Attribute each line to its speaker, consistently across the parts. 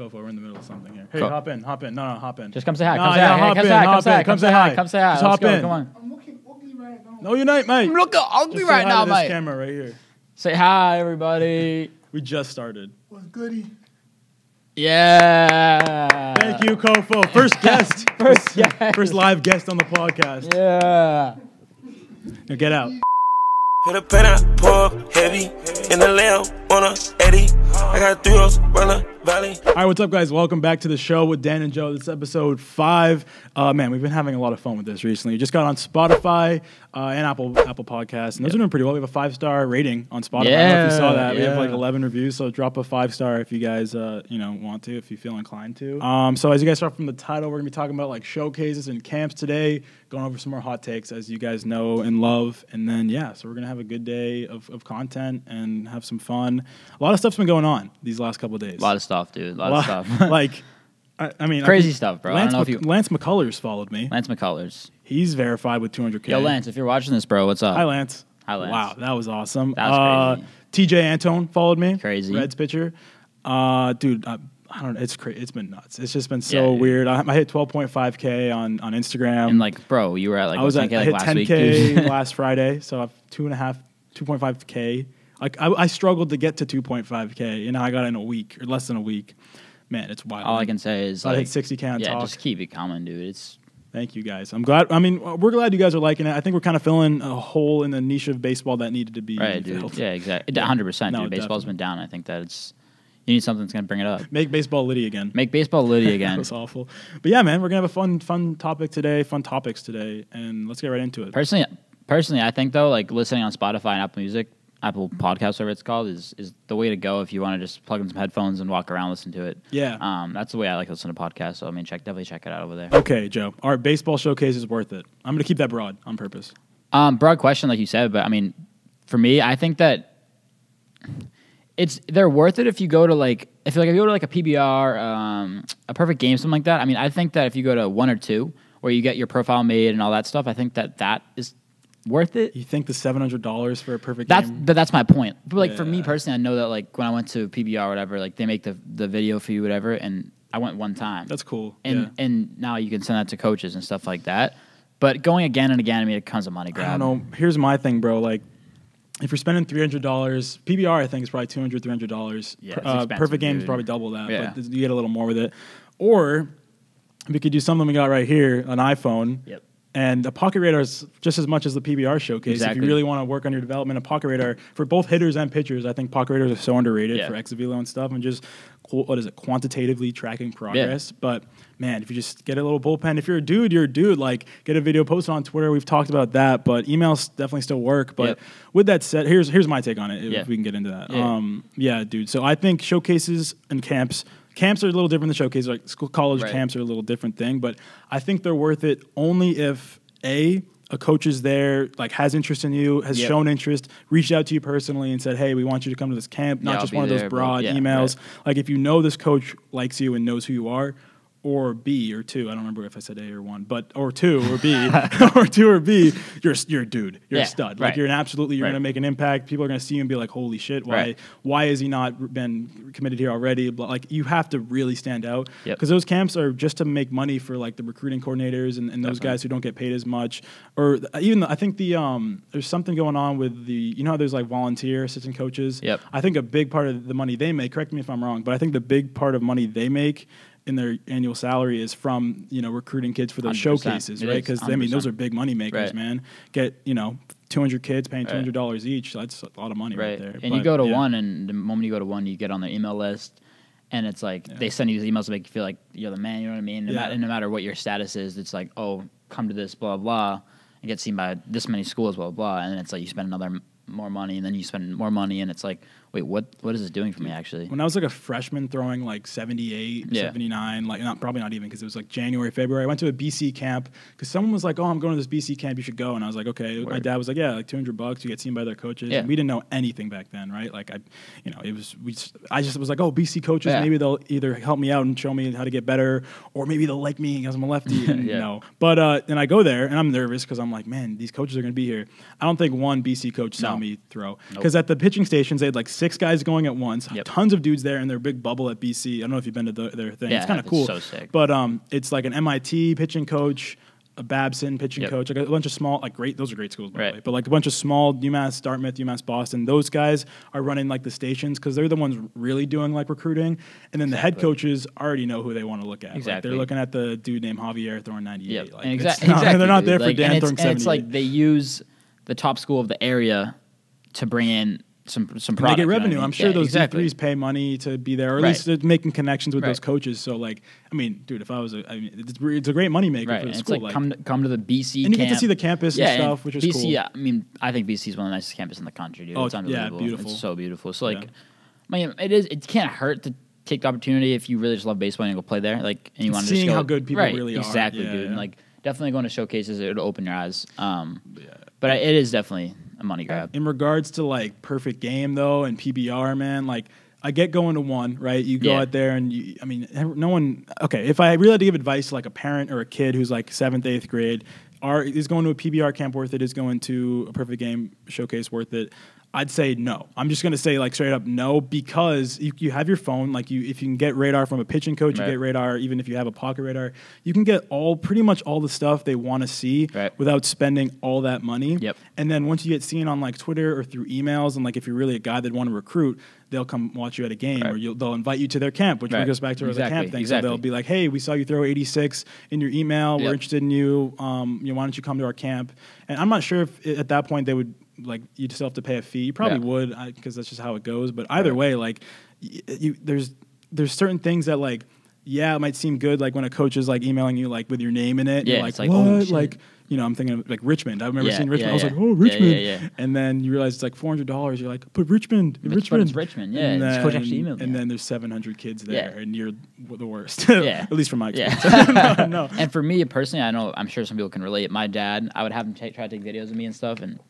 Speaker 1: Kofo, we're in the middle of something here. Hey,
Speaker 2: Co-
Speaker 1: hop in, hop in. No, no, hop in.
Speaker 2: Just come say hi.
Speaker 1: Nah,
Speaker 2: Come say
Speaker 1: yeah,
Speaker 2: hi. Hey, Come say hi. Come say hi. Come say hi. Come say hi.
Speaker 1: Just hop
Speaker 2: go.
Speaker 1: in.
Speaker 2: Come on.
Speaker 3: I'm looking ugly right now.
Speaker 1: No unite, mate.
Speaker 2: Look ugly
Speaker 1: Just
Speaker 2: right
Speaker 1: say hi
Speaker 2: now,
Speaker 1: to this
Speaker 2: mate.
Speaker 1: camera right here.
Speaker 2: Say hi, everybody.
Speaker 1: We just started.
Speaker 3: What's goody?
Speaker 2: Yeah.
Speaker 1: Thank you, Kofo. First guest.
Speaker 2: First guest.
Speaker 1: First live guest on the podcast.
Speaker 2: Yeah.
Speaker 1: Now get out.
Speaker 4: Hit a pen out, pour up heavy. In the lamb, on a Eddie. I got three O's, run a valley.
Speaker 1: All right, what's up, guys? Welcome back to the show with Dan and Joe. This is episode five. Uh, man, we've been having a lot of fun with this recently. Just got on Spotify uh, and Apple Apple Podcasts, and those are doing pretty well. We have a five star rating on Spotify. I don't know if you saw
Speaker 2: Yeah,
Speaker 1: that. We have like 11 reviews, so drop a five star if you guys uh, you know want to, if you feel inclined to. Um, so as you guys saw from the title, we're gonna be talking about like showcases and camps today, going over some more hot takes as you guys know and love, and then yeah, so we're gonna have a good day of, of content and have some fun. A lot of stuff's been going on these last couple days
Speaker 2: A lot of stuff, dude. A lot,
Speaker 1: lot-
Speaker 2: of stuff.
Speaker 1: like, I, I mean, I
Speaker 2: Crazy
Speaker 1: think
Speaker 2: stuff, bro. I
Speaker 1: Lance,
Speaker 2: don't know if you-
Speaker 1: Lance McCullers followed me.
Speaker 2: Lance McCullers.
Speaker 1: He's verified with 200k.
Speaker 2: Yo, Lance, if you're watching this, bro, what's up?
Speaker 1: Hi, Lance.
Speaker 2: Hi, Lance.
Speaker 1: Wow, that was awesome.
Speaker 2: That was
Speaker 1: uh, Tejay Antone followed me.
Speaker 2: Crazy.
Speaker 1: Reds pitcher. Uh, dude, I, I don't know. It's crazy. It's been nuts. It's just been so
Speaker 2: Yeah,
Speaker 1: weird. I, I hit 12.5k on on Instagram.
Speaker 2: And like, bro, you were at like
Speaker 1: I was at
Speaker 2: 10K,
Speaker 1: I
Speaker 2: like
Speaker 1: hit
Speaker 2: last
Speaker 1: 10k
Speaker 2: week,
Speaker 1: last Friday, so I've two and a half, 2.5k. Like I, I struggled to get to 2.5k, and I got in a week or less than a week. Man, it's wild.
Speaker 2: All I can say is
Speaker 1: I
Speaker 2: like,
Speaker 1: hit 60k on
Speaker 2: yeah,
Speaker 1: talk.
Speaker 2: just keep it coming, dude. It's
Speaker 1: Thank you guys. I'm glad. I mean, we're glad you guys are liking it. I think we're kind of filling a hole in the niche of baseball that needed to be
Speaker 2: right, dude.
Speaker 1: filled.
Speaker 2: Yeah, exactly.
Speaker 1: Yeah.
Speaker 2: 100, percent
Speaker 1: No.
Speaker 2: Baseball's
Speaker 1: definitely.
Speaker 2: been down. I think that it's you need something that's gonna bring it up.
Speaker 1: Make baseball litty again.
Speaker 2: Make baseball litty again.
Speaker 1: was awful. But yeah, man, we're gonna have a fun, fun topic today. Fun topics today, and let's get right into it.
Speaker 2: Personally, personally, I think though, like listening on Spotify and Apple Music, Apple Podcast, whatever it's called, is is the way to go if you want to just plug in some headphones and walk around, listen to it.
Speaker 1: Yeah.
Speaker 2: Um, that's the way I like to listen to podcasts. So I mean, check definitely check it out over there.
Speaker 1: Okay, Joe. Our baseball showcase is worth it. I'm gonna keep that broad on purpose.
Speaker 2: Um, broad question, like you said, but I mean, for me, I think that it's they're worth it if you go to like if like if you go to like a PBR, um, a perfect game, something like that. I mean, I think that if you go to one or two where you get your profile made and all that stuff, I think that that is worth it.
Speaker 1: You think the seven hundred dollars for a perfect
Speaker 2: That's
Speaker 1: game?
Speaker 2: but that's my point. But like for me personally, I know that like when I went to PBR or whatever, like they make the the video for you, whatever, and I went one time.
Speaker 1: That's cool.
Speaker 2: and
Speaker 1: yeah.
Speaker 2: and now you can send that to coaches and stuff like that. But going again and again, I mean, it comes a money
Speaker 1: I don't know. Here's my thing, bro. Like, if you're spending three hundred dollars, PBR I think is probably 200 300 dollars.
Speaker 2: Yeah,
Speaker 1: uh, perfect game is probably double that.
Speaker 2: Yeah.
Speaker 1: but you get a little more with it. Or we could do something we got right here, an iPhone.
Speaker 2: Yep.
Speaker 1: And a pocket radar is just as much as the PBR showcase. If you really want to work on your development, a pocket radar for both hitters and pitchers, I think pocket radars are so underrated
Speaker 2: Yeah.
Speaker 1: for exit velo and stuff, and just what is it, quantitatively tracking progress. But man, if you just get a little bullpen, if you're a dude, you're a dude. Like get a video posted on Twitter. We've talked about that, but emails definitely still work. But with that said, here's here's my take on it. If
Speaker 2: Yeah.
Speaker 1: we can get into that,
Speaker 2: Yeah.
Speaker 1: um, yeah, dude. So I think showcases and camps. Camps are a little different than showcases. Like school, college
Speaker 2: Right.
Speaker 1: camps are a little different thing, but I think they're worth it only if a a coach is there, like has interest in you, has
Speaker 2: Yep.
Speaker 1: shown interest, reached out to you personally and said, "Hey, we want you to come to this camp." Not
Speaker 2: Yeah,
Speaker 1: just one of those broad
Speaker 2: Yeah,
Speaker 1: emails.
Speaker 2: right.
Speaker 1: Like if you know this coach likes you and knows who you are, or B or two. I don't remember if I said A or one, but or two or B or two or B. You're you're a dude. You're
Speaker 2: Yeah,
Speaker 1: a stud. Like
Speaker 2: right.
Speaker 1: you're an absolutely. You're
Speaker 2: Right.
Speaker 1: gonna make an impact. People are gonna see you and be like, "Holy shit! Why
Speaker 2: Right.
Speaker 1: why has he not been committed here already?" But like you have to really stand out
Speaker 2: Yep.
Speaker 1: because those camps are just to make money for like the recruiting coordinators and, and those
Speaker 2: Definitely.
Speaker 1: guys who don't get paid as much. Or th- even I think the um there's something going on with the you know how there's like volunteer assistant coaches.
Speaker 2: Yep.
Speaker 1: I think a big part of the money they make. Correct me if I'm wrong, but I think the big part of money they make in their annual salary is from you know recruiting kids for those
Speaker 2: 100%.
Speaker 1: showcases, right? Because I mean those are big money makers,
Speaker 2: Right.
Speaker 1: man. Get you know 200 kids paying 200 dollars each. That's a lot of money right,
Speaker 2: right?
Speaker 1: there.
Speaker 2: and you go to
Speaker 1: yeah.
Speaker 2: one, and the moment you go to one, you get on their email list, and it's like
Speaker 1: Yeah.
Speaker 2: they send you these emails to make you feel like you're the man. You know what I mean? No,
Speaker 1: Yeah.
Speaker 2: matter, no matter what your status is, it's like, oh, come to this, blah blah, and get seen by this many schools, blah blah, and then it's like you spend another more money, and then you spend more money, and it's like, wait, what? What is this doing for me actually?
Speaker 1: When I was like a freshman throwing like 78,
Speaker 2: Yeah.
Speaker 1: 79, like not probably not even because it was like January, February. I went to a BC camp because someone was like, "Oh, I'm going to this BC camp. You should go." And I was like, "Okay." My dad was like, "Yeah, like 200 bucks. You get seen by their coaches."
Speaker 2: Yeah.
Speaker 1: And we didn't know anything back then, right? Like I, you know, it was we. Just, I just was like, "Oh, BC coaches.
Speaker 2: Yeah.
Speaker 1: Maybe they'll either help me out and show me how to get better, or maybe they'll like me because I'm a lefty." And,
Speaker 2: Yeah.
Speaker 1: No, but uh, then I go there and I'm nervous because I'm like, "Man, these coaches are going to be here." I don't think one BC coach saw
Speaker 2: No.
Speaker 1: Me throw
Speaker 2: Nope.
Speaker 1: because at the pitching stations they had like six guys going at once,
Speaker 2: Yep.
Speaker 1: tons of dudes there, and they're big bubble at BC. I don't know if you've been to the, their thing.
Speaker 2: Yeah,
Speaker 1: it's kind of cool.
Speaker 2: so sick.
Speaker 1: But um, it's like an MIT pitching coach, a Babson pitching
Speaker 2: Yep.
Speaker 1: coach, like a bunch of small, like great. Those are great schools, by
Speaker 2: Right.
Speaker 1: the way. But like a bunch of small UMass, Dartmouth, UMass Boston. Those guys are running like the stations because they're the ones really doing like recruiting, and then the head coaches already know who they want to look at. Like,
Speaker 2: Exactly.
Speaker 1: they're looking at the dude named Javier ninety eight.
Speaker 2: Yep.
Speaker 1: Like,
Speaker 2: and exa-
Speaker 1: not-
Speaker 2: exactly.
Speaker 1: They're not
Speaker 2: dude.
Speaker 1: there for
Speaker 2: Like,
Speaker 1: Dan
Speaker 2: and
Speaker 1: throwing
Speaker 2: it's, and it's
Speaker 1: 78.
Speaker 2: like they use the top school of the area to bring in some some
Speaker 1: And they
Speaker 2: product.
Speaker 1: get
Speaker 2: you know I
Speaker 1: revenue.
Speaker 2: mean?
Speaker 1: I'm sure
Speaker 2: Yeah,
Speaker 1: those
Speaker 2: exactly.
Speaker 1: D3s pay money to be there, or at
Speaker 2: Right.
Speaker 1: least they're making connections with those coaches. So, like, I mean, dude, if I was, a, I mean, it's, it's a great moneymaker
Speaker 2: Right,
Speaker 1: for
Speaker 2: and
Speaker 1: the
Speaker 2: it's
Speaker 1: school.
Speaker 2: like,
Speaker 1: like-
Speaker 2: come to, come to the BC,
Speaker 1: and you get to see the campus
Speaker 2: yeah,
Speaker 1: and stuff, which is
Speaker 2: BC,
Speaker 1: cool.
Speaker 2: I mean, I think BC is one of the nicest campuses in the country, dude.
Speaker 1: Oh,
Speaker 2: it's
Speaker 1: yeah,
Speaker 2: unbelievable.
Speaker 1: beautiful.
Speaker 2: It's so beautiful. So like,
Speaker 1: Yeah.
Speaker 2: I mean, it is. It can't hurt to take the opportunity if you really just love baseball and you go play there. Like, and you want to just go,
Speaker 1: how good people
Speaker 2: right,
Speaker 1: really are.
Speaker 2: Exactly, dude.
Speaker 1: yeah.
Speaker 2: And like, definitely going to showcases it'll open your eyes. Um, but it is definitely a money grab.
Speaker 1: in regards to like perfect game though and PBR, man, like I get going to one, right? You go
Speaker 2: Yeah.
Speaker 1: out there and you, I mean, no one. Okay, if I really had to give advice to like a parent or a kid who's like seventh, eighth grade, are is going to a PBR camp worth it? Is going to a perfect game showcase worth it? I'd say no. I'm just gonna say like straight up no because you, you have your phone. Like you, if you can get radar from a pitching coach, you get radar. Even if you have a pocket radar, you can get all pretty much all the stuff they want to see
Speaker 2: Right.
Speaker 1: without spending all that money.
Speaker 2: Yep.
Speaker 1: And then once you get seen on like Twitter or through emails, and like if you're really a guy that want to recruit, they'll come watch you at a game
Speaker 2: Right.
Speaker 1: or you'll, they'll invite you to their camp, which
Speaker 2: Right.
Speaker 1: goes back to
Speaker 2: Exactly,
Speaker 1: camp thing.
Speaker 2: exactly.
Speaker 1: So they'll be like, "Hey, we saw you throw 86 in your email. We're interested in you. Um, you know, why don't you come to our camp?" And I'm not sure if at that point they would like you'd still have to pay a fee. You probably
Speaker 2: Yeah.
Speaker 1: would because that's just how it goes. But either
Speaker 2: Right.
Speaker 1: way, like you, there's there's certain things that like. Yeah, it might seem good, like when a coach is like emailing you, like with your name in it.
Speaker 2: Yeah,
Speaker 1: you're like,
Speaker 2: it's like,
Speaker 1: what?
Speaker 2: oh,
Speaker 1: like, you know, I'm thinking of like Richmond. I remember
Speaker 2: Yeah,
Speaker 1: seeing Richmond.
Speaker 2: yeah,
Speaker 1: I was like, oh, Richmond.
Speaker 2: yeah, yeah.
Speaker 1: And then you realize it's like four hundred dollars. You're like, but Richmond,
Speaker 2: But
Speaker 1: Richmond,
Speaker 2: Richmond, yeah.
Speaker 1: And then,
Speaker 2: coach actually emailed me.
Speaker 1: and then there's seven hundred kids there, and you're the worst.
Speaker 2: Yeah.
Speaker 1: at least from my experience.
Speaker 2: Yeah.
Speaker 1: no, no.
Speaker 2: And for me personally, I know I'm sure some people can relate. My dad, I would have him ta- try to take videos of me and stuff, and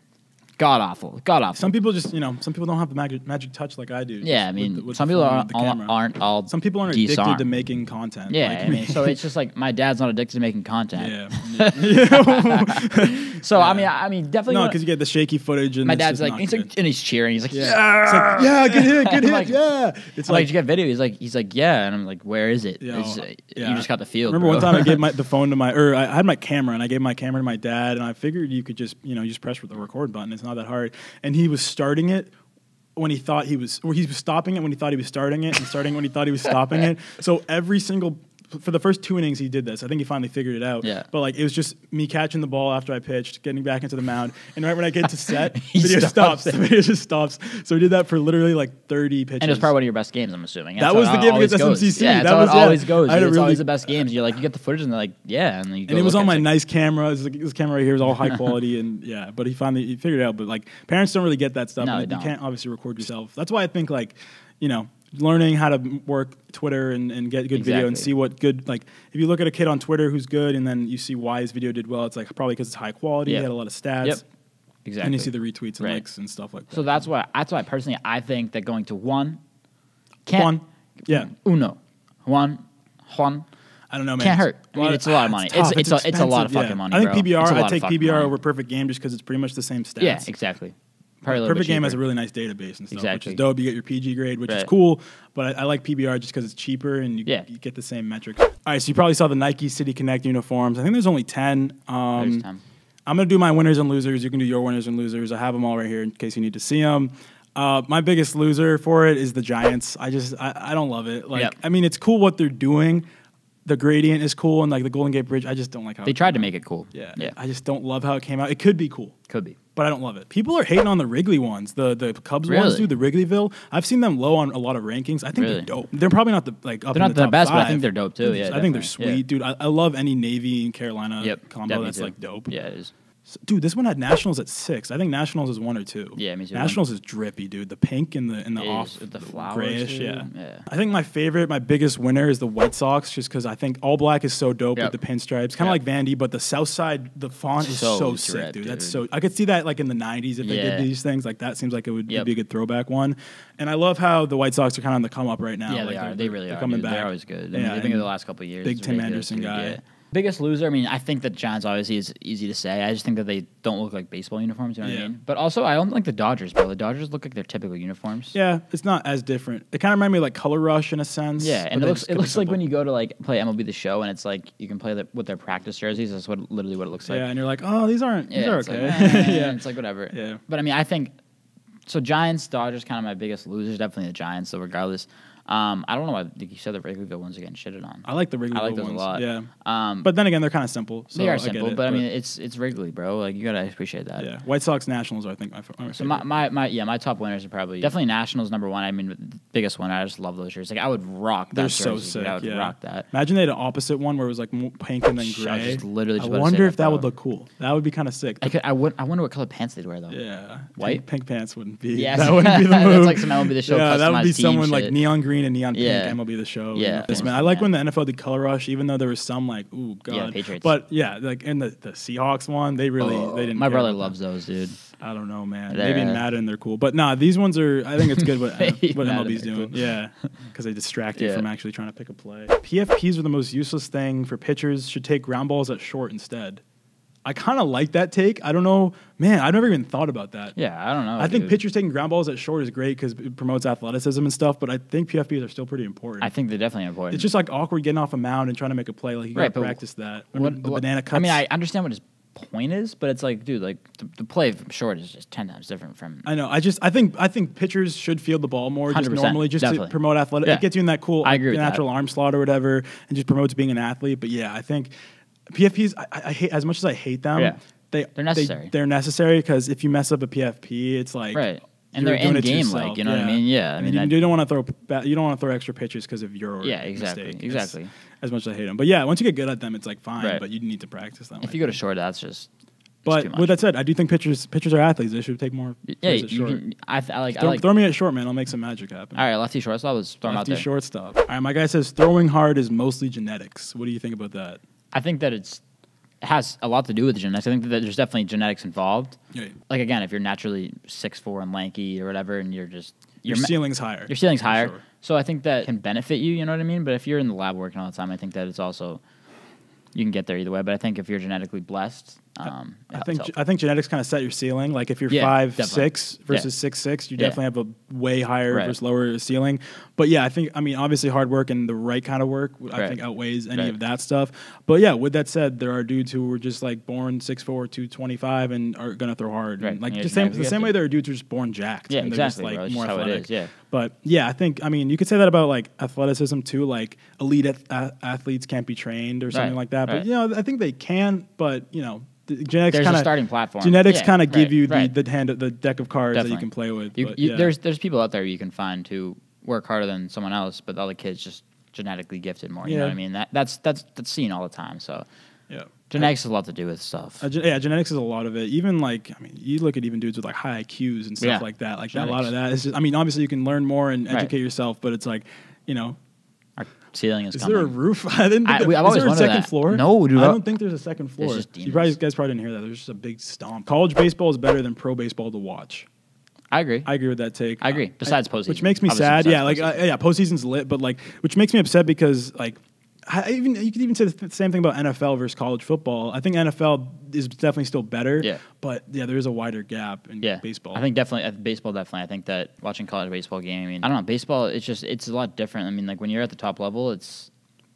Speaker 2: god awful, god awful.
Speaker 1: Some people just, you know, some people don't have the magic, magic touch like I do.
Speaker 2: yeah, I mean,
Speaker 1: with the- with
Speaker 2: some people
Speaker 1: phone,
Speaker 2: aren't,
Speaker 1: camera.
Speaker 2: aren't all.
Speaker 1: Some people aren't addicted to making content.
Speaker 2: Yeah,
Speaker 1: like
Speaker 2: I mean, so it's just like my dad's not addicted to making content.
Speaker 1: yeah.
Speaker 2: So I mean, I I mean, definitely.
Speaker 1: no, because you get the shaky footage, and
Speaker 2: my dad's like, he's like, and he's cheering. He's like,
Speaker 1: yeah,
Speaker 2: yeah,
Speaker 1: It's like, yeah, good hit, good hit,
Speaker 2: like-
Speaker 1: yeah. It's
Speaker 2: I'm like, did you get video? He's like, he's like, yeah, and I'm like, where is it?
Speaker 1: Yeah,
Speaker 2: uh,
Speaker 1: yeah.
Speaker 2: You just got the field.
Speaker 1: remember one time I gave my the phone to my or I had my camera and I gave my camera to my dad and I figured you could just you know you just press with the record button. It's not that hard. And he was starting it when he thought he was or he was stopping it when he thought he was starting it and starting when he thought he was stopping it. So every single for the first two innings he did this. I think he finally figured it out.
Speaker 2: Yeah.
Speaker 1: But like it was just me catching the ball after I pitched, getting back into the mound, and right when I get to set,
Speaker 2: He
Speaker 1: video
Speaker 2: stops
Speaker 1: stops.
Speaker 2: it.
Speaker 1: The video just stops. So we did that for literally like thirty pitches.
Speaker 2: And it was probably one of your best games, I'm assuming.
Speaker 1: That was the game against
Speaker 2: goes.
Speaker 1: SMCC.
Speaker 2: Yeah, that's
Speaker 1: That was-
Speaker 2: it
Speaker 1: yeah.
Speaker 2: always goes.
Speaker 1: I had
Speaker 2: It's
Speaker 1: really-
Speaker 2: always the best games. You're like, you get the footage, and they're like, yeah, and then you go
Speaker 1: and it was on my nice camera. It's like, this camera right here is all high quality, and yeah. But he finally he figured it out. But like parents don't really get that stuff.
Speaker 2: No,
Speaker 1: you can't obviously record yourself. That's why I think like, you know, learning how to work Twitter and, and get good video and see what good like. If you look at a kid on Twitter who's good, and then you see why his video did well, it's like probably because it's high quality. He had a lot of stats.
Speaker 2: Yep. Exactly.
Speaker 1: And you see the retweets and
Speaker 2: Right.
Speaker 1: likes and stuff like that.
Speaker 2: So that's why that's why personally I think that going to one can't
Speaker 1: Juan, yeah,
Speaker 2: uno Juan Juan
Speaker 1: I don't know, man.
Speaker 2: Can't hurt. I mean, it's a lot of ah, money.
Speaker 1: tough.
Speaker 2: It's- it's a- it's a lot of fucking
Speaker 1: yeah.
Speaker 2: money,
Speaker 1: I think
Speaker 2: bro.
Speaker 1: PBR.
Speaker 2: It's
Speaker 1: I take PBR
Speaker 2: money.
Speaker 1: over Perfect Game just because it's pretty much the same stats.
Speaker 2: yeah exactly Probably
Speaker 1: Perfect Game has a really nice database and stuff, which is dope. You get your PG grade, which is cool. But I, I like PBR just because it's cheaper and you,
Speaker 2: Yeah.
Speaker 1: you get the same metrics. All right, so you probably saw the Nike City Connect uniforms. I think there's only ten. Um,
Speaker 2: There's time.
Speaker 1: I'm gonna do my winners and losers. You can do your winners and losers. I have them all right here in case you need to see them. Uh, my biggest loser for it is the Giants. I just I, I don't love it. Like
Speaker 2: Yep.
Speaker 1: I mean, it's cool what they're doing. The gradient is cool and like the Golden Gate Bridge. I just don't like how
Speaker 2: They
Speaker 1: it
Speaker 2: tried to make it cool.
Speaker 1: Yeah,
Speaker 2: yeah,
Speaker 1: I just don't love how it came out. It could be cool
Speaker 2: could be.
Speaker 1: but I don't love it. People are hating on the Wrigley ones, the the Cubs ones,
Speaker 2: Really?
Speaker 1: dude. The Wrigleyville. I've seen them low on a lot of rankings. I think
Speaker 2: Really?
Speaker 1: they're dope. They're probably not the like up
Speaker 2: They're
Speaker 1: in
Speaker 2: not
Speaker 1: the, top
Speaker 2: best, but I
Speaker 1: five.
Speaker 2: think they're dope, too. Yeah,
Speaker 1: I think they're
Speaker 2: definitely.
Speaker 1: sweet, dude. I, I love any Navy and Carolina
Speaker 2: Yep,
Speaker 1: combo.
Speaker 2: definitely
Speaker 1: That's
Speaker 2: too.
Speaker 1: like dope.
Speaker 2: Yeah, it is.
Speaker 1: Dude. This one had Nationals at six. I think Nationals is one or two.
Speaker 2: Yeah, me too.
Speaker 1: Nationals is drippy, dude. The pink and the and the
Speaker 2: It
Speaker 1: off
Speaker 2: is, with the flowers,
Speaker 1: grayish.
Speaker 2: too.
Speaker 1: Yeah.
Speaker 2: Yeah.
Speaker 1: I think my favorite, my biggest winner is the White Sox, just because I think all black is so dope
Speaker 2: Yep.
Speaker 1: with the pinstripes, kind of
Speaker 2: Yep.
Speaker 1: like Vandy, but the South Side, the font is
Speaker 2: So
Speaker 1: so, sick, dude. That's
Speaker 2: dude.
Speaker 1: so. I could see that like in the '90s if they
Speaker 2: Yeah.
Speaker 1: did these things. Like that seems like it would,
Speaker 2: Yep.
Speaker 1: be a good throwback one. And I love how the White Sox are kind of on the come up right now.
Speaker 2: yeah,
Speaker 1: like
Speaker 2: they are.
Speaker 1: they're-
Speaker 2: They really
Speaker 1: they're
Speaker 2: are.
Speaker 1: coming
Speaker 2: dude.
Speaker 1: back.
Speaker 2: They're always good. I mean,
Speaker 1: Yeah,
Speaker 2: they've been good
Speaker 1: and
Speaker 2: the last couple of years.
Speaker 1: big
Speaker 2: It's
Speaker 1: Tim
Speaker 2: ridiculous,
Speaker 1: Anderson
Speaker 2: dude.
Speaker 1: guy.
Speaker 2: Yeah. Biggest loser. I mean, I think that Giants obviously is easy to say. I just think that they don't look like baseball uniforms. You know what
Speaker 1: Yeah.
Speaker 2: I mean? But also, I don't like the Dodgers, bro. The Dodgers look like their typical uniforms.
Speaker 1: Yeah, it's not as different. It kind of reminded me of like Color Rush in a sense.
Speaker 2: Yeah, and it looks it looks like when you go to like play MLB the Show, and it's like you can play the, with their practice jerseys. That's what literally what it looks like.
Speaker 1: yeah, and you're like, oh, these aren't. These
Speaker 2: Yeah,
Speaker 1: are
Speaker 2: it's
Speaker 1: okay.
Speaker 2: Like, eh,
Speaker 1: yeah,
Speaker 2: it's like whatever.
Speaker 1: Yeah.
Speaker 2: But I mean, I think so. Giants, Dodgers, kind of my biggest losers. Definitely the Giants. So regardless, um, I don't know why like you said the Wrigleyville ones are getting shitted on.
Speaker 1: I like the Wrigley
Speaker 2: I like those a lot.
Speaker 1: Yeah,
Speaker 2: Um,
Speaker 1: but then again, they're kind of simple. So
Speaker 2: they
Speaker 1: I
Speaker 2: are simple,
Speaker 1: it,
Speaker 2: but, I mean, it's it's Wrigley, bro. Like you gotta appreciate that.
Speaker 1: yeah, White Sox Nationals. are, I think my, f- my
Speaker 2: So my, my, my yeah my top winners are probably definitely Nationals number one. I mean the biggest one. I just love those shirts. Like I would rock that
Speaker 1: They're so
Speaker 2: jersey,
Speaker 1: sick.
Speaker 2: I would
Speaker 1: yeah.
Speaker 2: rock that.
Speaker 1: Imagine they had an opposite one where it was like pink and then
Speaker 2: Sh- I
Speaker 1: gray.
Speaker 2: just literally
Speaker 1: I
Speaker 2: just say
Speaker 1: wonder if that
Speaker 2: bro.
Speaker 1: would look cool. That would be kind of sick.
Speaker 2: I could I would I wonder what color pants they'd wear though.
Speaker 1: yeah,
Speaker 2: White?
Speaker 1: pink, pink pants wouldn't be.
Speaker 2: Yes.
Speaker 1: that wouldn't be the
Speaker 2: That's
Speaker 1: move.
Speaker 2: like some MLB The Show
Speaker 1: Yeah, that would be someone like neon green and neon
Speaker 2: Yeah.
Speaker 1: pink. MLB the Show.
Speaker 2: Yeah.
Speaker 1: this man. I
Speaker 2: Yeah.
Speaker 1: like when the NFL did color rush, even though there was some like, ooh, god.
Speaker 2: Yeah, Patriots.
Speaker 1: But yeah, like in the, the Seahawks one, they really
Speaker 2: Oh,
Speaker 1: they didn't.
Speaker 2: my brother loves those, dude.
Speaker 1: I don't know, man.
Speaker 2: They're-
Speaker 1: Maybe in Madden they're cool, but nah, these ones are. I think it's good what what MLB's doing.
Speaker 2: cool.
Speaker 1: Yeah, because they distract you from actually trying to pick a play. PFPs are the most useless thing for pitchers. Should take ground balls at short instead. I kind of like that take. I don't know, man. I've never even thought about that.
Speaker 2: Yeah, I don't know.
Speaker 1: I think pitchers taking ground balls at short is great because it promotes athleticism and stuff. But I think PFPs are still pretty important.
Speaker 2: I think they're definitely important.
Speaker 1: it's just like awkward getting off a mound and trying to make a play. Like you
Speaker 2: Right,
Speaker 1: gotta practice that.
Speaker 2: What- what-
Speaker 1: banana cuts.
Speaker 2: I mean, I understand what his point is, but it's like, dude, like the, the play from short is just ten times different from.
Speaker 1: I know. I just I think I think pitchers should field the ball more just normally just
Speaker 2: definitely.
Speaker 1: to promote athletic.
Speaker 2: Yeah.
Speaker 1: It gets you in that cool
Speaker 2: I agree
Speaker 1: natural
Speaker 2: that.
Speaker 1: arm slot or whatever, and just promotes being an athlete. But yeah, I think PFPs. I, I hate as much as I hate them.
Speaker 2: Yeah.
Speaker 1: They
Speaker 2: They're necessary.
Speaker 1: They, are necessary because if you mess up a PFP, it's like
Speaker 2: Right. And they're
Speaker 1: doing
Speaker 2: in
Speaker 1: it to
Speaker 2: game, like, you know what I mean? Yeah, I mean,
Speaker 1: you, you don't want to throw you don't want to throw extra pitches because of your
Speaker 2: Yeah, exactly,
Speaker 1: mistake.
Speaker 2: exactly.
Speaker 1: It's- as much as I hate them, but yeah, once you get good at them, it's like fine.
Speaker 2: Right.
Speaker 1: But you need to practice them.
Speaker 2: If
Speaker 1: I
Speaker 2: you go to short, that's just.
Speaker 1: but with that said, I do think pitchers pitchers are athletes. They should take more.
Speaker 2: yeah,
Speaker 1: at
Speaker 2: you
Speaker 1: short.
Speaker 2: can. I, th- I like. I like.
Speaker 1: throw me at short, man. I'll make some magic happen.
Speaker 2: all right, lefty shortstop. Let's throw him out
Speaker 1: Lefty
Speaker 2: there.
Speaker 1: shortstop. All right, my guy says throwing hard is mostly genetics. What do you think about that?
Speaker 2: I think that it's it has a lot to do with the genetics. I think that there's definitely genetics involved.
Speaker 1: Yeah.
Speaker 2: Like again, if you're naturally six four and lanky or whatever, and you're just
Speaker 1: Your ceiling's higher.
Speaker 2: your ceiling's higher.
Speaker 1: sure.
Speaker 2: So I think that can benefit you. You know what I mean? But if you're in the lab working all the time, I think that it's also you can get there either way. But I think if you're genetically blessed, um,
Speaker 1: I think. I think genetics kind of set your ceiling. Like if you're
Speaker 2: Yeah,
Speaker 1: five
Speaker 2: definitely.
Speaker 1: six versus
Speaker 2: Yeah.
Speaker 1: six six, you
Speaker 2: Yeah.
Speaker 1: definitely have a way higher
Speaker 2: Right.
Speaker 1: versus lower ceiling. But yeah, I think I mean obviously hard work and the right kind of work I
Speaker 2: Right.
Speaker 1: think outweighs any
Speaker 2: Right.
Speaker 1: of that stuff. But yeah, with that said, there are dudes who were just like born 6'4", 225 and are gonna throw hard.
Speaker 2: Right.
Speaker 1: And, like
Speaker 2: Yeah,
Speaker 1: the same the same way there are dudes who are just born jacked.
Speaker 2: Yeah,
Speaker 1: and they're just,
Speaker 2: exactly,
Speaker 1: like
Speaker 2: bro.
Speaker 1: More
Speaker 2: just how it
Speaker 1: athletic.
Speaker 2: is, yeah.
Speaker 1: But yeah, I think I mean you could say that about like athleticism too. Like elite ath- athletes can't be trained or something like that. But you know, I think they can. But you know, the genetics
Speaker 2: There's
Speaker 1: kind
Speaker 2: a
Speaker 1: of
Speaker 2: starting platform.
Speaker 1: Genetics
Speaker 2: Yeah,
Speaker 1: kind of give you the,
Speaker 2: right.
Speaker 1: the hand the deck of cards that you can play with.
Speaker 2: You,
Speaker 1: but
Speaker 2: you,
Speaker 1: yeah.
Speaker 2: There's there's people out there you can find who work harder than someone else, but the other kids just genetically gifted more. You know what I mean? That that's that's that's seen all the time. So
Speaker 1: yeah.
Speaker 2: genetics has a lot to do with stuff.
Speaker 1: Uh, gen- yeah, genetics is a lot of it. Even like, I mean, you look at even dudes with like high IQs and stuff
Speaker 2: Yeah.
Speaker 1: like that. Like that, a lot of that is just. I mean, obviously you can learn more and
Speaker 2: Right.
Speaker 1: educate yourself, but it's like, you know,
Speaker 2: Our ceiling is,
Speaker 1: is
Speaker 2: coming.
Speaker 1: there a roof? I didn't. Think
Speaker 2: I- we- I've
Speaker 1: is
Speaker 2: always
Speaker 1: there a
Speaker 2: wondered
Speaker 1: second
Speaker 2: that.
Speaker 1: floor?
Speaker 2: No, dude,
Speaker 1: I don't think there's a second floor.
Speaker 2: just
Speaker 1: you probably guys probably didn't hear that. There's just a big stomp. College baseball is better than pro baseball to watch.
Speaker 2: I agree.
Speaker 1: I agree with that take.
Speaker 2: I agree. Besides
Speaker 1: I- which makes me
Speaker 2: Obviously
Speaker 1: sad.
Speaker 2: besides
Speaker 1: Yeah, like uh, yeah, postseason's lit, but like, which makes me upset because like, I even you could even say the same thing about NFL versus college football. I think NFL is definitely still better.
Speaker 2: Yeah.
Speaker 1: but yeah, there is a wider gap in
Speaker 2: yeah,
Speaker 1: baseball.
Speaker 2: I think definitely uh, baseball. Definitely, I think that watching college baseball game. I mean, I don't know. Baseball, it's just it's a lot different. I mean, like when you're at the top level, it's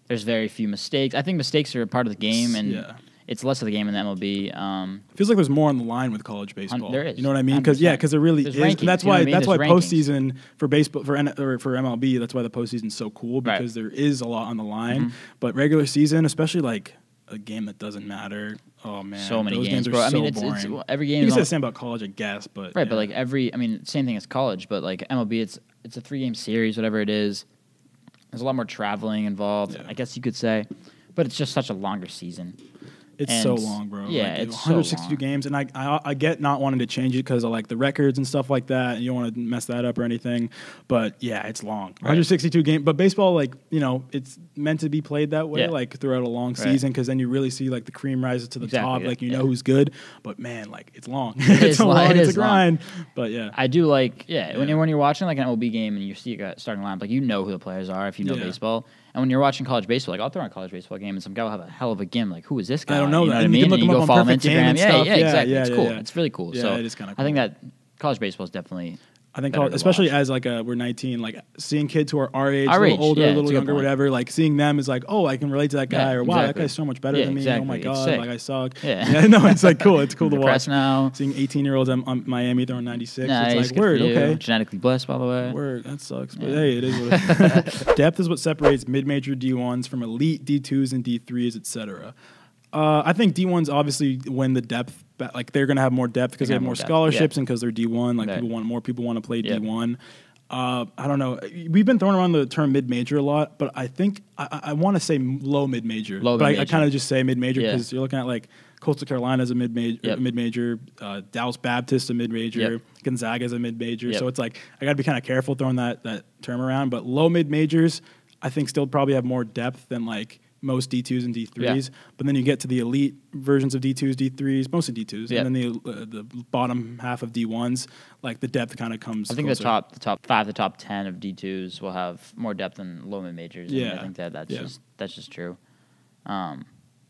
Speaker 2: there's very few mistakes. I think mistakes are a part of the game, and
Speaker 1: Yeah.
Speaker 2: It's less of the game in the MLB. Um,
Speaker 1: feels like there's more on the line with college baseball.
Speaker 2: there is.
Speaker 1: You know what I mean? Because yeah, because it really
Speaker 2: There's
Speaker 1: is.
Speaker 2: rankings,
Speaker 1: And that's
Speaker 2: you know
Speaker 1: why
Speaker 2: I mean?
Speaker 1: that's why
Speaker 2: rankings.
Speaker 1: postseason for baseball for N, or for MLB. That's why the postseason's so cool
Speaker 2: Right.
Speaker 1: because there is a lot on the line.
Speaker 2: Mhm.
Speaker 1: But regular season, especially like a game that doesn't matter. Oh man,
Speaker 2: so many
Speaker 1: those
Speaker 2: games,
Speaker 1: games,
Speaker 2: bro.
Speaker 1: are
Speaker 2: I
Speaker 1: so
Speaker 2: mean, it's,
Speaker 1: boring.
Speaker 2: it's well, every game.
Speaker 1: you can say the same about college, I guess, but
Speaker 2: Right, but like every, I mean, same thing as college, but like MLB, it's it's a three game series, whatever it is. There's a lot more traveling involved,
Speaker 1: Yeah.
Speaker 2: I guess you could say, but it's just such a longer season.
Speaker 1: It's so long, bro.
Speaker 2: yeah,
Speaker 1: like,
Speaker 2: it's so
Speaker 1: 162
Speaker 2: long.
Speaker 1: games, and I, I I get not wanting to change it because of like the records and stuff like that. And you don't want to mess that up or anything. But yeah, it's long. 162 game. But baseball, like you know, it's meant to be played that way,
Speaker 2: Yeah.
Speaker 1: like throughout a long
Speaker 2: Right.
Speaker 1: season, because then you really see like the cream rises to the
Speaker 2: Exactly,
Speaker 1: top.
Speaker 2: yeah,
Speaker 1: Like you
Speaker 2: yeah.
Speaker 1: know who's good. But man, like it's long.
Speaker 2: It
Speaker 1: it's a
Speaker 2: long,
Speaker 1: long.
Speaker 2: it
Speaker 1: It's a
Speaker 2: long.
Speaker 1: grind. But yeah,
Speaker 2: I do like, yeah, when you're when you're watching like an MLB game and you see a starting lineup, like you know who the players are if you know baseball, And when you're watching college baseball, like I'll throw on a college baseball game, and some guy will have a hell of a game. Like, who is this guy?
Speaker 1: I don't know
Speaker 2: You
Speaker 1: that.
Speaker 2: know what I
Speaker 1: And you can look
Speaker 2: and you
Speaker 1: up
Speaker 2: go
Speaker 1: on
Speaker 2: follow him Instagram.
Speaker 1: and
Speaker 2: Yeah, yeah,
Speaker 1: Yeah,
Speaker 2: exactly. it's cool. It's really cool.
Speaker 1: Yeah,
Speaker 2: so
Speaker 1: it is kinda
Speaker 2: I think that college baseball is definitely.
Speaker 1: I think, especially
Speaker 2: watch.
Speaker 1: as like a we're 19, like seeing kids who are our age,
Speaker 2: Our
Speaker 1: a little
Speaker 2: age,
Speaker 1: older,
Speaker 2: yeah,
Speaker 1: a little younger,
Speaker 2: point.
Speaker 1: whatever. Like seeing them is like, oh, I can relate to that guy,
Speaker 2: Yeah,
Speaker 1: or wow, that guy's so much better
Speaker 2: Yeah,
Speaker 1: than me. Oh my.
Speaker 2: It's
Speaker 1: god,
Speaker 2: sick.
Speaker 1: like I suck.
Speaker 2: Yeah.
Speaker 1: no, it's like cool. It's cool to watch.
Speaker 2: now.
Speaker 1: Seeing 18 year olds in on Miami throwing 96,
Speaker 2: Nice,
Speaker 1: it's like word, okay.
Speaker 2: Genetically blessed, by the way.
Speaker 1: Word, that sucks. But hey, it is what it is. Depth is what separates mid-major D1s from elite D2s and D3s, etc. Uh, I think D1s obviously win the depth. Like they're going to have more depth because they have more
Speaker 2: more
Speaker 1: scholarships
Speaker 2: yeah.
Speaker 1: and because they're D1. Like
Speaker 2: Right.
Speaker 1: people want more people want to play
Speaker 2: Yep.
Speaker 1: D1. Uh, I don't know. We've been throwing around the term mid-major a lot, but I think I, I- want to say low mid-major.
Speaker 2: Low
Speaker 1: but I, I kind of just say mid-major
Speaker 2: Yeah.
Speaker 1: because you're looking at like Coastal Carolina is a mid-major,
Speaker 2: Yep.
Speaker 1: mid-major, uh, Dallas Baptist a mid-major,
Speaker 2: Yep.
Speaker 1: Gonzaga is a mid-major.
Speaker 2: Yep.
Speaker 1: So it's like I got to be kind of careful throwing that that term around. But low mid-majors, I think still probably have more depth than like most D2s and D3s. But then you get to the elite versions of D2s, D3s, mostly D2s,
Speaker 2: Yep.
Speaker 1: and then the uh, the bottom half of D1s, like the depth kind of comes.
Speaker 2: I think the top, the top five, the top ten of D twos will have more depth than low mid majors. and
Speaker 1: Yeah.
Speaker 2: I think that that's
Speaker 1: Yeah.
Speaker 2: just that's just true. Um,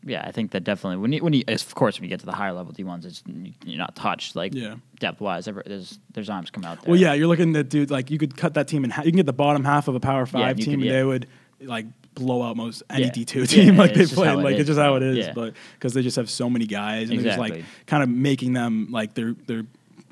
Speaker 2: yeah, I think that definitely when you when you of course when you get to the higher level D ones, it's you're not touched like
Speaker 1: Yeah.
Speaker 2: depth wise. There's there's arms come out there.
Speaker 1: Well, yeah, you're looking at dude like you could cut that team in half. You can get the bottom half of a Power Five
Speaker 2: you
Speaker 1: team,
Speaker 2: could,
Speaker 1: and
Speaker 2: yeah.
Speaker 1: they would like blow out most any
Speaker 2: Yeah.
Speaker 1: D two
Speaker 2: Yeah,
Speaker 1: team like they play.
Speaker 2: it
Speaker 1: Like
Speaker 2: is,
Speaker 1: it's just how it is.
Speaker 2: Yeah.
Speaker 1: But because they just have so many guys, and they're just like kind of making them like they're they're.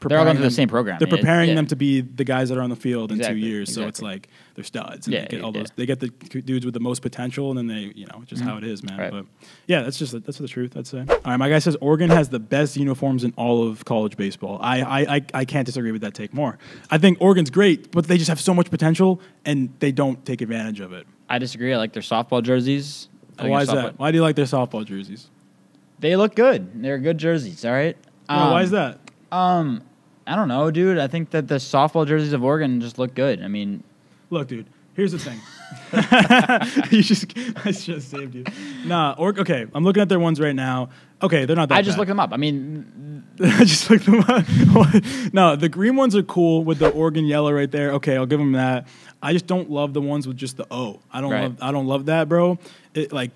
Speaker 2: They're all going
Speaker 1: preparing
Speaker 2: the same program.
Speaker 1: They're preparing
Speaker 2: yeah.
Speaker 1: them to be the guys that are on the field in two years. So it's like they're studs. And
Speaker 2: Yeah,
Speaker 1: they get all those. They get the dudes with the most potential, and then they, you know, just how it is, man.
Speaker 2: Mm-hmm. Right.
Speaker 1: But yeah, that's just that's the truth. I'd say. All right, my guy says Oregon has the best uniforms in all of college baseball. I I I, I can't disagree with that take more. I think Oregon's great, but they just have so much potential, and they don't take advantage of it.
Speaker 2: I disagree. I like their softball jerseys. Think
Speaker 1: Why is
Speaker 2: their
Speaker 1: that? Why do you like their softball jerseys?
Speaker 2: They look good. They're good jerseys. All right.
Speaker 1: No, why
Speaker 2: Um,
Speaker 1: is that?
Speaker 2: Um, I don't know, dude. I think that the softball jerseys of Oregon just look good. I mean,
Speaker 1: Look, dude. Here's the thing. you just I just saved you. Nah, or okay. I'm looking at their ones right now. Okay, they're not that.
Speaker 2: I just
Speaker 1: bad.
Speaker 2: looked them up. I mean,
Speaker 1: I just looked them up. no, the green ones are cool with the Oregon yellow right there. Okay, I'll give them that. I just don't love the ones with just the O. I don't
Speaker 2: Right.
Speaker 1: love. I don't love that, bro. It like.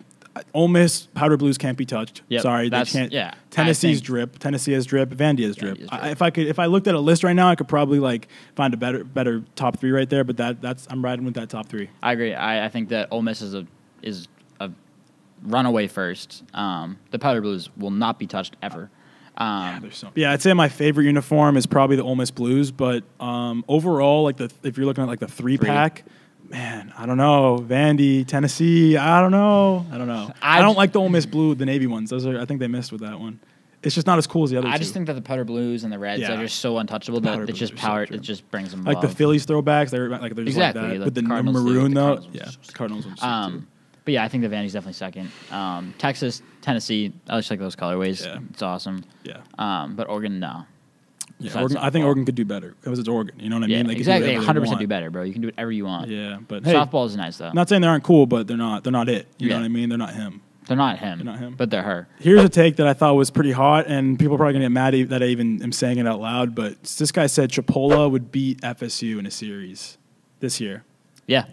Speaker 1: Ole Miss powder blues can't be touched.
Speaker 2: Yep,
Speaker 1: Sorry, they can't.
Speaker 2: yeah,
Speaker 1: Tennessee's drip. Tennessee has drip. Vandy has drip.
Speaker 2: Has
Speaker 1: I, if I could, if I looked at a list right now, I could probably like find a better, better top three right there. But that, that's I'm riding with that top three.
Speaker 2: I agree. I, I think that Ole Miss is a is a runaway first. Um, the powder blues will not be touched ever. Um,
Speaker 1: There's some. Yeah, I'd say my favorite uniform is probably the Ole Miss Blues, but um, overall, like the if you're looking at like the three
Speaker 2: Three.
Speaker 1: pack, man, I don't know. Vandy, Tennessee, I don't know. I don't know. I,
Speaker 2: I
Speaker 1: don't like the Ole Miss Blue, the Navy ones. Those are I think they missed with that one. It's just not as cool as the other
Speaker 2: I
Speaker 1: two.
Speaker 2: just think that the powder blues and the reds
Speaker 1: Yeah.
Speaker 2: are just so untouchable
Speaker 1: Powder
Speaker 2: that it just
Speaker 1: are so
Speaker 2: power. it just brings them
Speaker 1: like the. Phillies throwbacks, they're like they're just
Speaker 2: Exactly,
Speaker 1: like that.
Speaker 2: like
Speaker 1: With the
Speaker 2: the
Speaker 1: maroon
Speaker 2: the
Speaker 1: though, yeah, the Cardinals.
Speaker 2: Um, but yeah, I think the Vandy's definitely second. Um, Texas, Tennessee, I just like those colorways.
Speaker 1: Yeah.
Speaker 2: It's awesome.
Speaker 1: yeah,
Speaker 2: Um, but Oregon, no.
Speaker 1: Yeah. Oregon, I think. Oregon could do better because it's Oregon. You know what I
Speaker 2: Yeah,
Speaker 1: mean? They
Speaker 2: exactly. Hundred percent do better, bro. You can do whatever you want.
Speaker 1: Yeah, but hey,
Speaker 2: Softball is nice though.
Speaker 1: not saying they aren't cool, but they're not. They're not it. You know what I mean? They're not him.
Speaker 2: they're not him.
Speaker 1: They're not him.
Speaker 2: but they're her.
Speaker 1: Here's a take that I thought was pretty hot, and people are probably gonna get mad that I even am saying it out loud. But this guy said Chipola would beat FSU in a series this year.
Speaker 2: Yeah.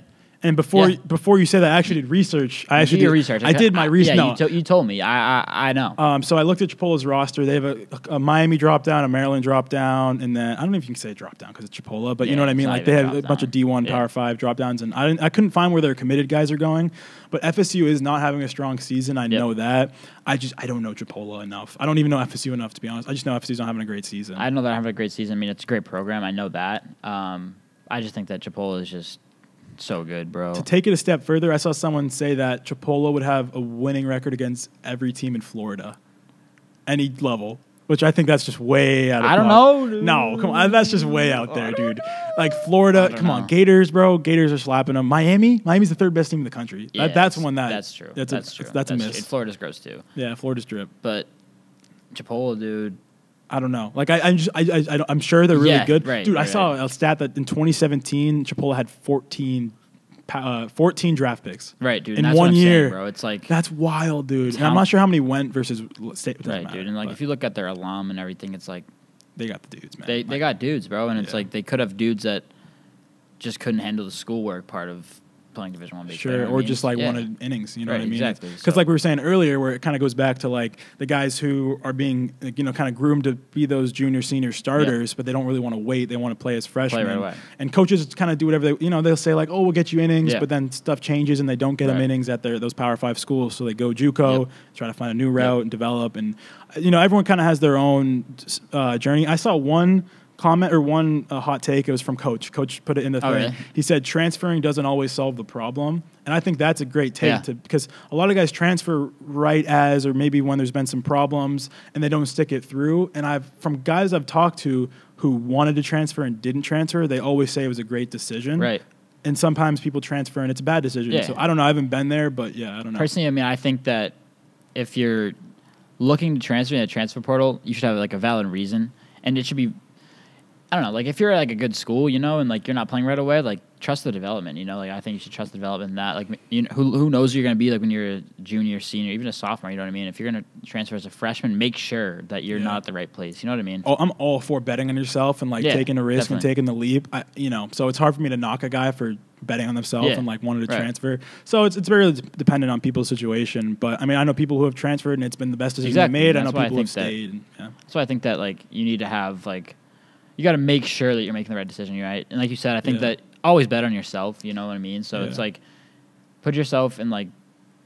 Speaker 1: And before
Speaker 2: Yeah.
Speaker 1: before you said that, I actually did research. I
Speaker 2: You
Speaker 1: actually did,
Speaker 2: research.
Speaker 1: I did my research.
Speaker 2: Yeah,
Speaker 1: no,
Speaker 2: you, to- you told me. I I, I know.
Speaker 1: um, so I looked at Chipola's roster. They have a, a Miami drop down, a Maryland drop down, and then I don't know if you can say drop down because it's Chipola, but you know what I mean. Like they have a bunch of. D one
Speaker 2: Yeah.
Speaker 1: Power Five drop downs, and I didn't, I couldn't find where their committed guys are going. But FSU is not having a strong season. I
Speaker 2: Yep.
Speaker 1: know that. I just I don't know Chipola enough. I don't even know FSU enough to be honest. I just know FSU's not having a great season.
Speaker 2: I know they're having a great season. I mean, it's a great program. I know that. Um, I just think that Chipola is just so good, bro.
Speaker 1: to take it a step further, I saw someone say that Chipola would have a winning record against every team in Florida, any level. Which I think that's just way out. of
Speaker 2: I don't know, dude.
Speaker 1: No, come on, that's just way out there, dude. Like Florida, come on. Gators, bro. Gators are slapping them. Miami, Miami's the third best team in the country.
Speaker 2: Yeah,
Speaker 1: that, that's one that
Speaker 2: That's true.
Speaker 1: That's
Speaker 2: That's,
Speaker 1: a,
Speaker 2: true.
Speaker 1: That's a miss.
Speaker 2: true.
Speaker 1: miss.
Speaker 2: Florida's gross too.
Speaker 1: yeah, Florida's drip.
Speaker 2: But Chipola, dude.
Speaker 1: I don't know. Like I, I'm just, I, I, I I'm sure they're really
Speaker 2: Yeah,
Speaker 1: good,
Speaker 2: right,
Speaker 1: dude. I saw
Speaker 2: right.
Speaker 1: a stat that in 2017, Chipola had 14, uh, 14 draft picks.
Speaker 2: Right, dude.
Speaker 1: In
Speaker 2: and that's
Speaker 1: one
Speaker 2: I'm saying,
Speaker 1: year.
Speaker 2: bro. It's like
Speaker 1: That's wild, dude. And I'm not sure how many went versus state.
Speaker 2: right,
Speaker 1: matter,
Speaker 2: dude. And like if you look at their alum and everything, it's like
Speaker 1: they got the dudes, man.
Speaker 2: they, they got dudes, bro. And it's
Speaker 1: Yeah.
Speaker 2: like they could have dudes that just couldn't handle the schoolwork part of playing Division One
Speaker 1: Sure,
Speaker 2: baseball. you know what I
Speaker 1: or
Speaker 2: mean?
Speaker 1: just like
Speaker 2: Yeah.
Speaker 1: wanted innings. You know
Speaker 2: Right,
Speaker 1: what I mean?
Speaker 2: exactly.
Speaker 1: Because
Speaker 2: So-
Speaker 1: like we were saying earlier, where it kind of goes back to like the guys who are being like, you know kind of groomed to be those junior senior starters, but they don't really want to wait. They want to play as freshmen.
Speaker 2: Play right away.
Speaker 1: And coaches kind of do whatever they you know they'll say like, oh, we'll get you innings,
Speaker 2: Yeah.
Speaker 1: but then stuff changes and they don't get them innings at their those Power Five schools, so they go JUCO,
Speaker 2: Yep.
Speaker 1: try to find a new route and develop. And you know everyone kind of has their own uh, journey. I saw one. Comment or one uh, hot take. It was from Coach. Coach put it in the
Speaker 2: Oh,
Speaker 1: thing.
Speaker 2: really?
Speaker 1: He said transferring doesn't always solve the problem, and I think that's a great take
Speaker 2: Yeah.
Speaker 1: to because a lot of guys transfer right as or maybe when there's been some problems and they don't stick it through. And I've from guys I've talked to who wanted to transfer and didn't transfer, they always say it was a great decision.
Speaker 2: Right.
Speaker 1: And sometimes people transfer and it's a bad decision.
Speaker 2: Yeah.
Speaker 1: So I don't know. I haven't been there, but yeah, I don't know.
Speaker 2: Personally, I mean, I think that if you're looking to transfer in a transfer portal, you should have like a valid reason, and it should be. I don't know, like if you're at like a good school, you know, and like you're not playing right away, like trust the development, you know. Like I think you should trust the development in that. Like you know, who who knows who you're gonna be like when you're a junior, senior, even a sophomore. You know what I mean? If you're gonna transfer as a freshman, make sure that you're
Speaker 1: Yeah.
Speaker 2: not at the right place. You know what I mean?
Speaker 1: Oh, I'm all for betting on yourself and like
Speaker 2: Yeah,
Speaker 1: taking a risk and taking the leap. I, you know, so it's hard for me to knock a guy for betting on themselves
Speaker 2: Yeah,
Speaker 1: and like wanting to
Speaker 2: right.
Speaker 1: transfer. So it's it's very dependent on people's situation. But I mean, I know people who have transferred and it's been the best decision
Speaker 2: Exactly,
Speaker 1: they made. I know
Speaker 2: that's why I
Speaker 1: people have
Speaker 2: think that-
Speaker 1: stayed. And, yeah.
Speaker 2: So I think that like you need to have like you got to make sure that you're making the right decision, right? And like you said, I think
Speaker 1: Yeah.
Speaker 2: that always bet on yourself. You know what I mean? So it's like put yourself in like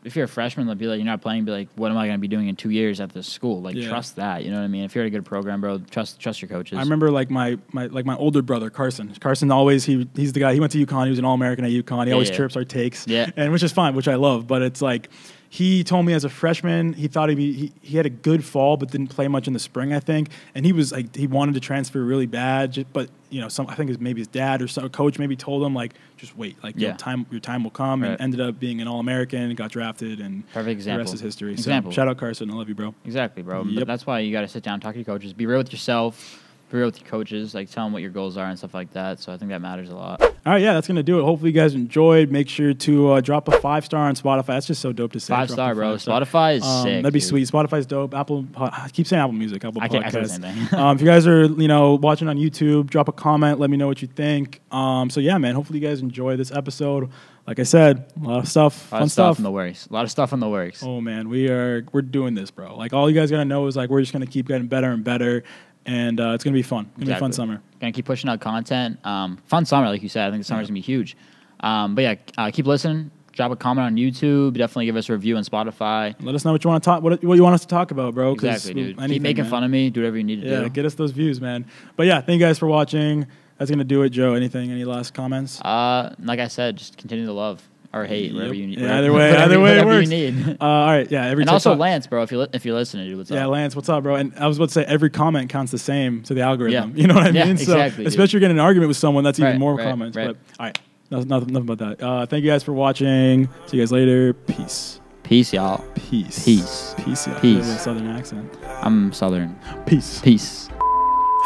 Speaker 2: if you're a freshman, like be like you're not playing. Be like, what am I going to be doing in two years at this school? Like
Speaker 1: Yeah.
Speaker 2: trust that. You know what I mean? If you're at a good program, bro, trust trust your coaches.
Speaker 1: I remember like my, my like my older brother Carson. Carson always he he's the guy. He went to UConn. He was an All American at UConn. He
Speaker 2: Yeah,
Speaker 1: always
Speaker 2: yeah.
Speaker 1: chirps our takes.
Speaker 2: Yeah.
Speaker 1: and which is fine, which I love. But it's like he told me as a freshman he thought he'd be, he he had a good fall, but didn't play much in the spring. I think, and he was like he wanted to transfer really bad, but you know some I think it was maybe his dad or some a coach maybe told him like just wait, like your
Speaker 2: Yeah.
Speaker 1: time your time will come, and ended up being an All American, got drafted, and
Speaker 2: Perfect
Speaker 1: the
Speaker 2: example.
Speaker 1: rest is history.
Speaker 2: Example.
Speaker 1: So shout out Carson, I love you, bro.
Speaker 2: exactly, bro.
Speaker 1: Yep.
Speaker 2: But that's why you got to sit down, talk to your coaches, be real with yourself, be real with your coaches, like tell them what your goals are and stuff like that. So I think that matters a lot.
Speaker 1: All right, yeah, that's gonna do it. Hopefully, you guys enjoyed. Make sure to uh, drop a five star on Spotify. That's just so dope to say.
Speaker 2: Five
Speaker 1: Drop
Speaker 2: star, bro.
Speaker 1: five-star.
Speaker 2: Spotify is
Speaker 1: Um,
Speaker 2: sick.
Speaker 1: That'd be
Speaker 2: dude.
Speaker 1: sweet. Spotify's dope. Apple, I keep saying Apple Music, Apple
Speaker 2: I can't- I say the
Speaker 1: Podcasts.
Speaker 2: same thing.
Speaker 1: um, if you guys are, you know, watching on YouTube, drop a comment. Let me know what you think. Um, so yeah, man. Hopefully, you guys enjoy this episode. Like I said, a lot of stuff,
Speaker 2: A lot
Speaker 1: fun
Speaker 2: of stuff
Speaker 1: stuff.
Speaker 2: in the works. A lot of stuff in the works.
Speaker 1: Oh man, we are we're doing this, bro. Like all you guys gotta know is like we're just gonna keep getting better and better, and uh, it's gonna be fun. It's gonna be a fun
Speaker 2: Exactly.
Speaker 1: summer.
Speaker 2: Gonna keep pushing out content. Um, fun summer, like you said. I think the summer's
Speaker 1: Yeah.
Speaker 2: gonna be huge. Um, but yeah, uh, keep listening. Drop a comment on YouTube. Definitely give us a review on Spotify.
Speaker 1: Let us know what you want to talk. What, what you want us to talk about, bro?
Speaker 2: Exactly, dude.
Speaker 1: anything,
Speaker 2: keep making
Speaker 1: man.
Speaker 2: fun of me. Do whatever you need to do.
Speaker 1: Yeah,
Speaker 2: do.
Speaker 1: get us those views, man. But yeah, thank you guys for watching. That's gonna do it, Joe. Anything? Any last comments?
Speaker 2: Uh, like I said, just continue to love or hate wherever
Speaker 1: Yep.
Speaker 2: you need.
Speaker 1: Yeah, either way,
Speaker 2: whatever-
Speaker 1: either way it
Speaker 2: whatever
Speaker 1: works.
Speaker 2: you need.
Speaker 1: Uh, all right, yeah. Every
Speaker 2: and also
Speaker 1: TikTok-
Speaker 2: Lance, bro. If you li- if you're listening, dude, what's
Speaker 1: Yeah,
Speaker 2: up?
Speaker 1: Lance, what's up, bro? And I was about to say every comment counts the same to the algorithm.
Speaker 2: Yeah.
Speaker 1: You know what I
Speaker 2: Yeah,
Speaker 1: mean? so
Speaker 2: exactly, dude.
Speaker 1: especially getting an argument with someone, that's even
Speaker 2: Right,
Speaker 1: more
Speaker 2: right,
Speaker 1: comments.
Speaker 2: right.
Speaker 1: But all right, nothing, nothing, nothing about that. Uh, thank you guys for watching. See you guys later. Peace.
Speaker 2: Peace, y'all.
Speaker 1: Peace.
Speaker 2: Peace.
Speaker 1: Peace. Yeah.
Speaker 2: Peace.
Speaker 1: With Southern accent.
Speaker 2: I'm Southern.
Speaker 1: Peace.
Speaker 2: Peace.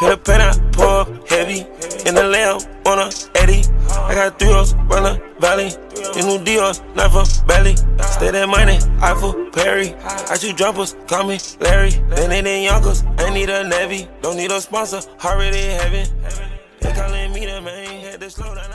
Speaker 4: Hit a pen I pour heavy in the lamb on a Eddie. I got three O's, run the valley. These new Dior's, not for belly. Stay that money, Eiffel, Perry. I shoot jumpers, call me Larry. Then they in Yonkers, I need a Navy. Don't need a sponsor, already heaven. They calling me the man, had to slow down,